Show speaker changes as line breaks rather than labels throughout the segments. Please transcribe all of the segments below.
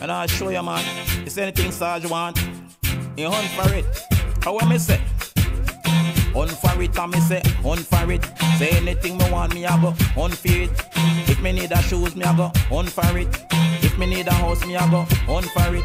And I'll show you, man. It's anything Sarge want. You hunt for it. How am I say? Hunt for it, and me say, hunt for it. Say anything me want, me I go hunt for it. If me need a shoes, me I go hunt for it. If me need a house, me I go hunt for it.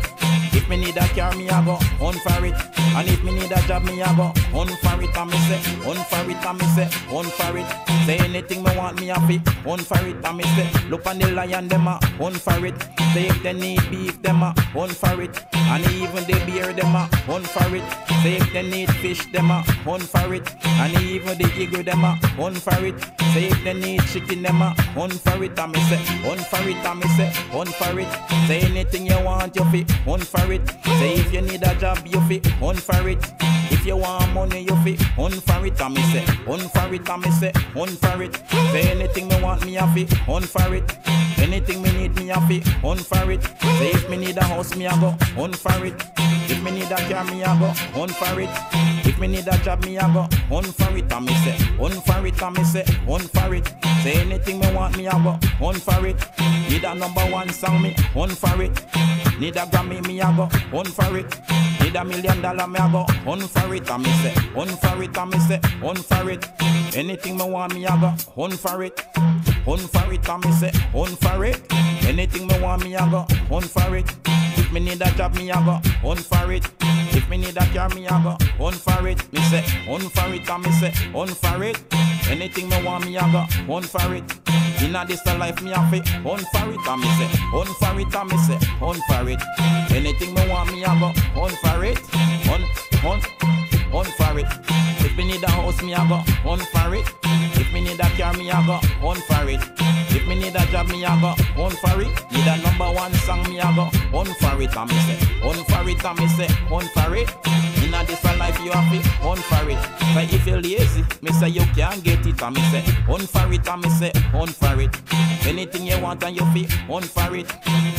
If me need a car, me I go hunt for it. And if me need a job, me I go hunt for it. And me say, hunt for it, and me say, hunt for it. Say anything me want, me a fi hunt for it. And me say, look on the lion, them a hunt for it. Say if they need beef, them a hunt for it. And even the beer, them a hunt for it. Say if they need fish, them a hunt for it. And even the eagle, them a hunt for it. Say if they need chicken, them a hunt for it. And me say, hunt for it, and me say, hunt for it. Say anything you want, you fi hunt for it. Say if you need a job, you fi hunt for it. If you want money, you fi hunt for it. And me say, hunt for it, and me say, hunt for it. Say anything me want, me a fi hunt for it. Anything me need, me a fi hunt for it. Say if me need a house, me a go hunt for it. If me need a car, me a go hunt for it. If me need a job, me a go hunt for it. And me say, hunt for it, and me say, hunt for it. Say anything me want, me a go hunt for it. Need a number one song, me hunt for it. Need a Grammy, me a go hunt for it. Need a million dollar, me a go hunt for it. And me say, hunt for it, and me say, hunt for it. Anything me want, me a go hunt for it. Hunt for it, and me say, hunt for it. Anything me want, me a go hunt for it. If me need a job, me a go hunt for it. If me need a car, me a go hunt for it. Me say, hunt for it, and me say, hunt for it. Anything me want, me a go hunt for it. Inna this life, me a fi hunt for it, and me say, hunt for it, and me say, hunt for it. Anything me want, me a go hunt for it. Hunt, hunt house, me a go hunt for it. If me need a car, me a go hunt for it. If me need a job, me a go hunt for it. Need a number one song, me a go hunt for it. And me say, hunt for it, and me say, hunt for it. This a life, you have to hunt for it. So if you lazy, me say you can't get it. And me say, hunt for it, and me say, hunt for it. Anything you want and you feel, hunt for it.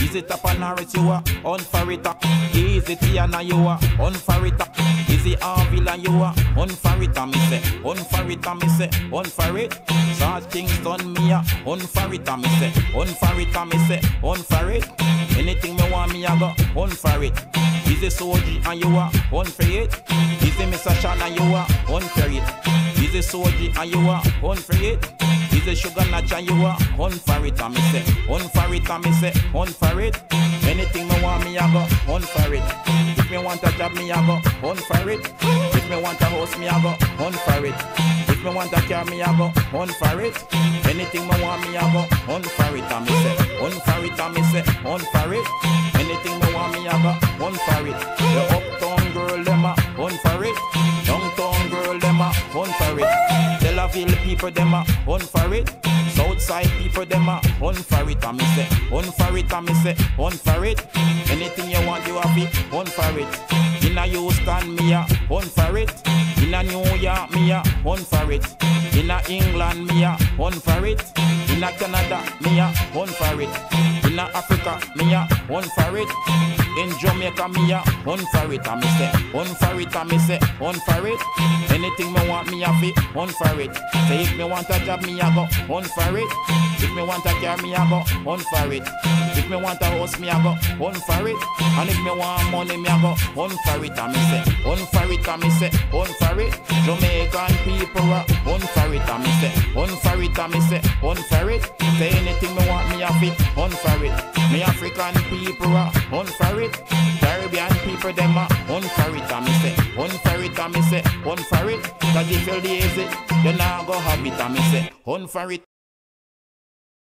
Is it up on Norris, you are hunt for it. It Tiana, you are hunt for it. Is it Arville, and you are hunt for it. And me say, hunt for it, and me say, hunt for it. Things done me a hunt for it. And me say, hunt for it, and me say, hunt for it. Anything me want me a go hunt for it. Is it Soji and you are hunt for it? Is it Mr. Sean and you are hunt for it? Is it Soji and you are hunt for it? Is it Sugar Natch and you are hunt for it? And me say, hunt for it, and me say, hunt for it. Anything me want me a go hunt for it. Me want a job me a go hunt for it. If me want a house me a go hunt for it. If me want a car me a go hunt for it. Anything me want me a go hunt for it. And me say, hunt for it, and me say, hunt for it. Anything me want me a go hunt for it. The uptown girl them a hunt for it. Downtown girl them a hunt for it. Tel Aviv people them a hunt for it. Southside people them a hunt for it. And me say, hunt for it, and me say, hunt for it. Anything you want, you have it, hunt for it. In a Houston, me a hunt for it. In a New York, me a hunt for it. In a England, me a hunt for it. In a Canada, me a hunt for it. In a Africa, me a hunt for it. In Jamaica, me a hunt for it. And me say, hunt for it, and me say, hunt for it. Anything me want, me a fi hunt for it. Say if me want a job, me a go hunt for it. If me want a car, me a go hunt for it. If me want a house, me a go hunt for it. And if me want money, me a go hunt for it. And me say, hunt for it, and me say, hunt for it. Jamaican people a hunt for it, and me say, hunt for it, and me say, hunt for it. Say anything me want, me a fi hunt for it. Me African people a hunt for it. Caribbean people them a hunt for it, and me say, hunt for it, and me say, hunt for it. Cause if you lazy, you nah go have it, and me say, hunt for it.